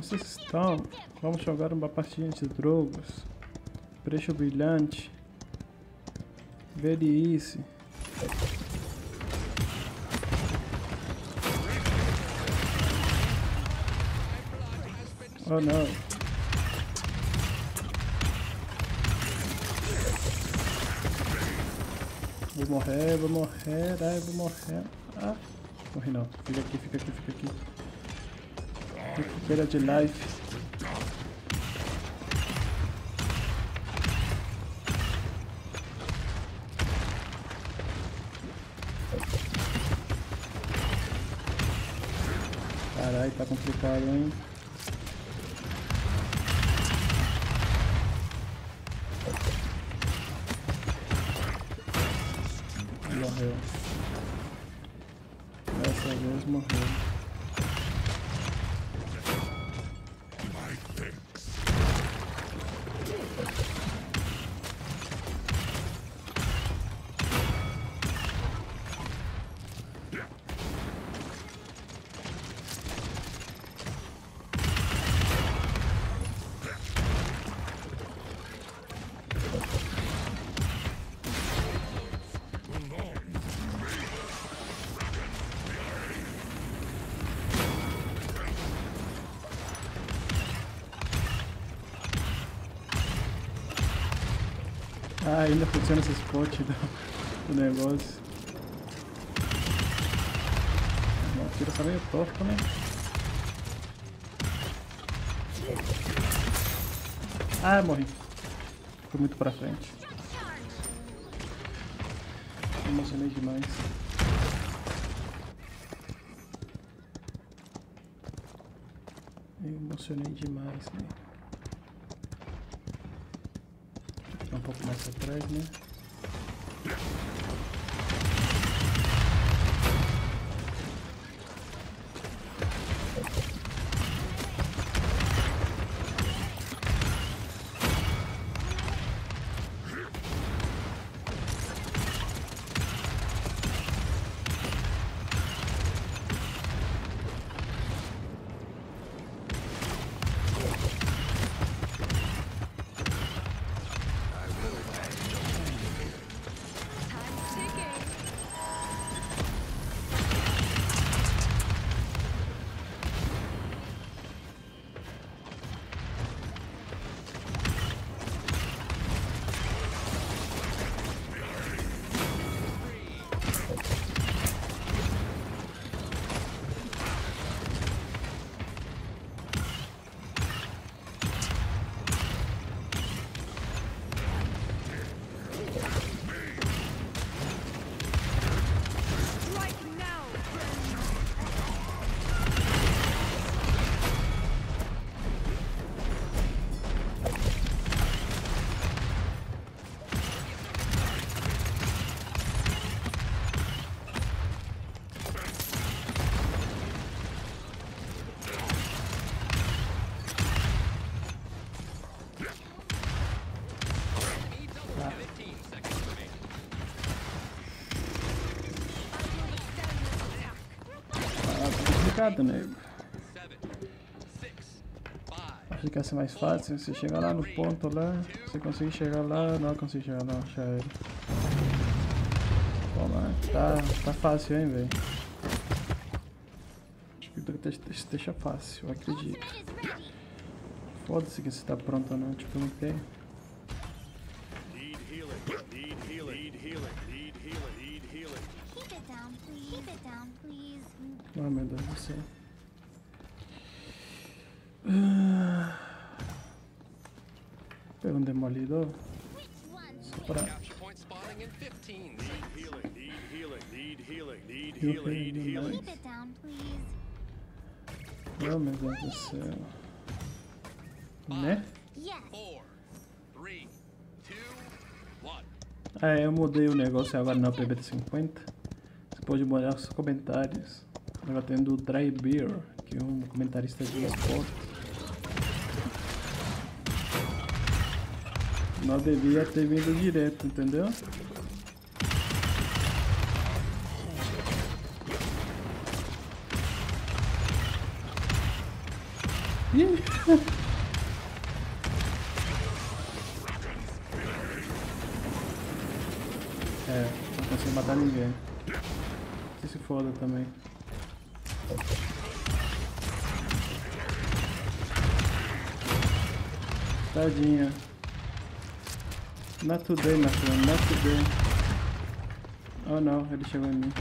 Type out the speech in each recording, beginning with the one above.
Vocês estão? Vamos jogar uma partida de drogos. Preço brilhante. Easy. Oh não. Vou morrer, vou morrer, ai, vou morrer. Ah, morri não. Fica aqui, fica aqui, fica aqui. Recupera de life. Caralho, tá complicado, hein? Ainda funciona esse spot do, do negócio. Não, tira tá meio torto, né? Ah, morri. Foi muito pra frente. Emocionei demais. Eu emocionei demais, né? Um pouco mais atrás, né? Nego. Acho que ia ser mais fácil. Você chegar lá no ponto lá, você conseguir chegar lá, não consegui chegar não, já era. Tá, tá fácil, hein, velho. Acho que deixa fácil, eu acredito. Foda-se que você tá pronto ou não, tipo, não quer. Oh meu Deus do céu. Pega um demolidor. Só pra... Oh meu Deus do céu. Né? Ah, eu mudei o negócio agora na PBT50. Você pode mudar os comentários. Agora tendo o Dry Beer, que é um comentarista de esporte. Não devia ter vindo direto, entendeu? Ih. É, não consigo matar ninguém. Que se foda também. Tadinha. Not today, my friend, not today. Oh não, ele chegou em mim.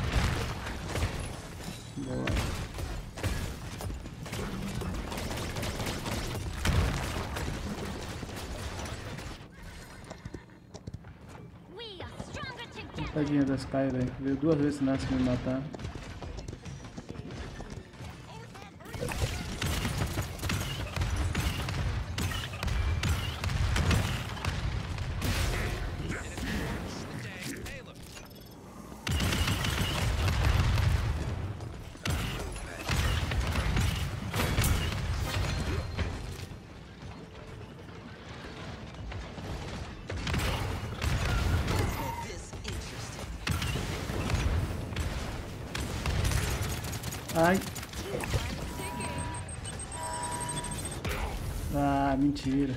Boa. Tadinha da Sky, velho. Veio duas vezes nasce me matar. Ai. Ah, mentira.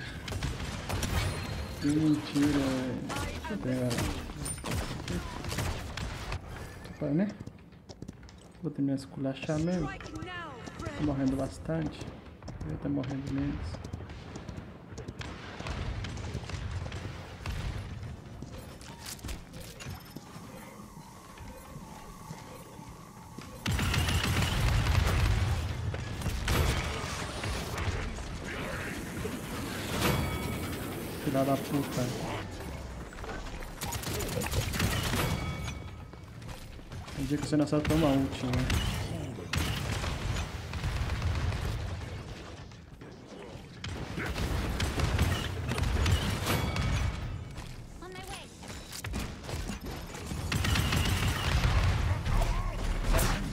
Que mentira, velho. Deixa eu pegar. Né? Vou terminar de esculachar mesmo. Tô morrendo bastante. Eu tô morrendo menos. Filha da puta. Tem dia que você não sabe tomar ult, né?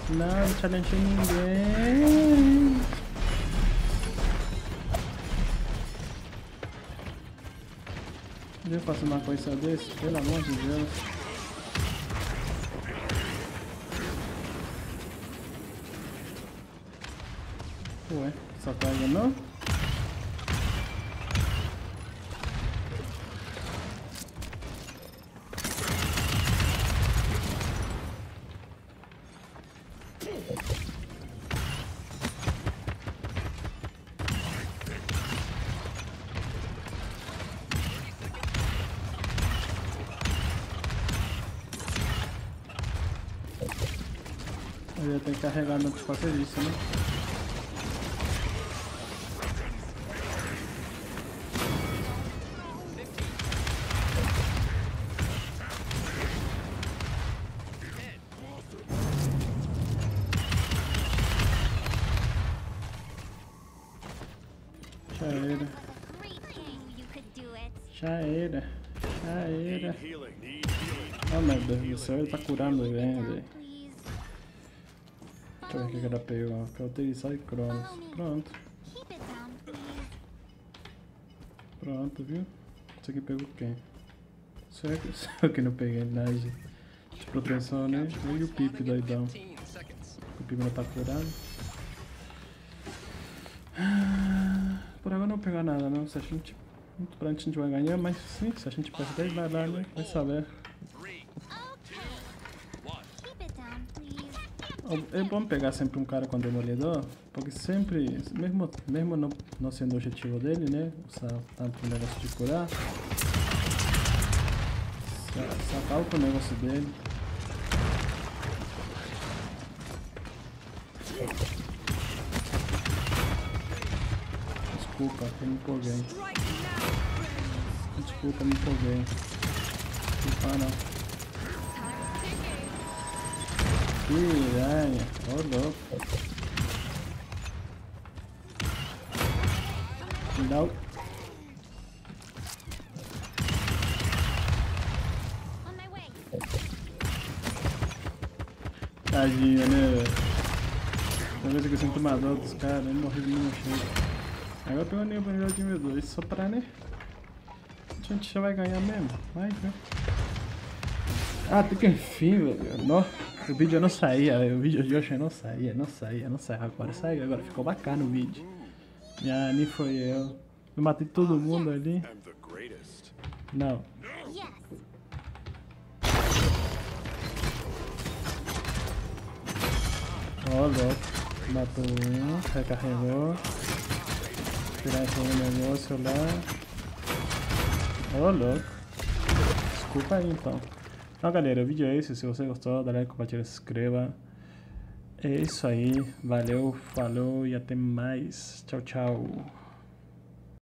Não, não challenge ninguém. Eu faço uma coisa desse, pelo amor de Deus. Ué, só aí não? Eu ia ter que carregar no por causa disso, né? Já era, já era, já era. Oh meu Deus do céu, ele tá curando down, velho. Deixa eu ver o que ela pegou. Cauterizar e Cronos. Pronto, pronto, viu? Isso aqui pegou quem? Só eu que, só eu que não peguei nada de, de proteção, né? E o Pipe doidão. O Pipe não tá curado. Ah, Por agora não vou pegar nada não. Se a gente. Muito pra gente vai ganhar, mas sim, se a gente perder vai dar, né? Vai saber. É bom pegar sempre um cara com demolidor, porque sempre, mesmo, mesmo não, não sendo o objetivo dele, né? Usar tanto o negócio de curar. Só, só acaba com o negócio dele. Desculpa, eu me empolguei. Desculpa, me empolguei. Desculpa não. Piranha, ô louco. Não. Tadinha, né, velho? Toda vez que eu sinto uma dor dos caras, ele morreu de mim. Agora pegou nem o banheiro de meu dois, só pra, né? A gente já vai ganhar mesmo. Vai, né? Ah, tem que enfim, velho. Nó, o vídeo não saía, velho. o vídeo de hoje não saía, não saía, não saía. Agora saiu, agora ficou bacana o vídeo. Ah, nem foi eu. Eu matei todo mundo ali. Não. Ó, louco. Matou um, recarregou. Tirar esse negócio lá. Ó, louco. Desculpa aí então. Então, galera, o vídeo é esse. Se você gostou, dá like, compartilha, se inscreva. É isso aí. Valeu, falou e até mais. Tchau, tchau.